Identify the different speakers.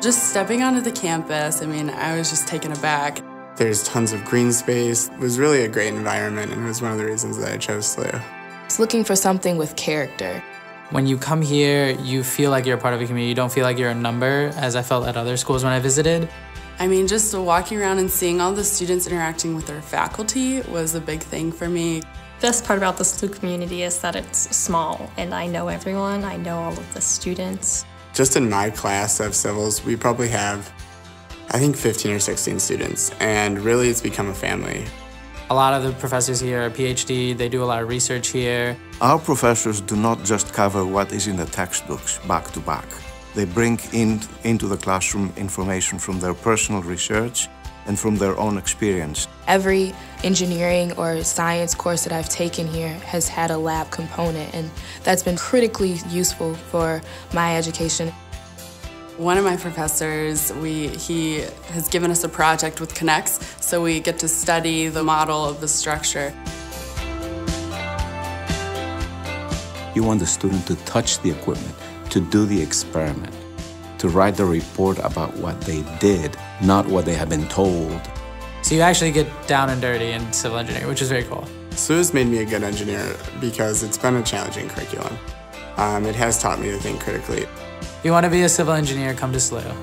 Speaker 1: Just stepping onto the campus, I mean, I was just taken aback.
Speaker 2: There's tons of green space. It was really a great environment, and it was one of the reasons that I chose SLU.
Speaker 3: It's looking for something with character.
Speaker 4: When you come here, you feel like you're a part of a community. You don't feel like you're a number, as I felt at other schools when I visited.
Speaker 1: I mean, just walking around and seeing all the students interacting with their faculty was a big thing for me.
Speaker 5: Best part about the SLU community is that it's small and I know everyone, I know all of the students.
Speaker 2: Just in my class of civils, we probably have, I think, 15 or 16 students, and really it's become a family.
Speaker 4: A lot of the professors here are PhD, they do a lot of research here.
Speaker 6: Our professors do not just cover what is in the textbooks back to back. They bring in, into the classroom information from their personal research and from their own experience.
Speaker 3: Every engineering or science course that I've taken here has had a lab component, and that's been critically useful for my education.
Speaker 1: One of my professors, we, he has given us a project with K'NEX, so we get to study the model of the structure.
Speaker 7: You want the student to touch the equipment, to do the experiment, to write the report about what they did, not what they have been told.
Speaker 4: So you actually get down and dirty in civil engineering, which is very cool.
Speaker 2: SLU has made me a good engineer because it's been a challenging curriculum. Um, it has taught me to think critically.
Speaker 4: If you want to be a civil engineer, come to SLU.